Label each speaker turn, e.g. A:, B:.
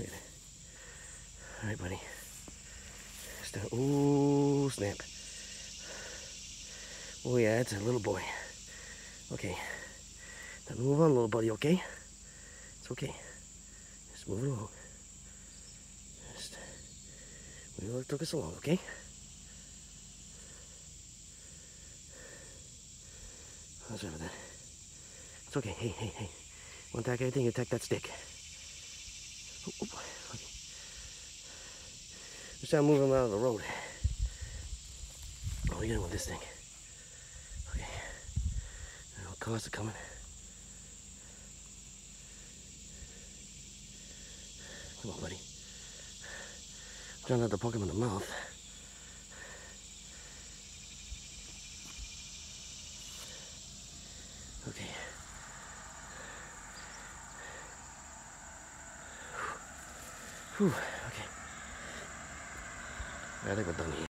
A: All right, buddy. Ooh, snap. Oh yeah, it's a little boy. Okay. Now move on, little buddy. Okay. It's okay. Just move along. Just. We know it took us along. Okay. With that? It's okay. Hey, hey, hey. Want to attack anything? You attack that stick. Oh, oh, boy. Okay. Just try to move him out of the road. Oh, what are you doing with this thing? Okay. I know cars are coming. Come on, buddy. Try not to poke him in the mouth. Okay. Okay. I think we're done here.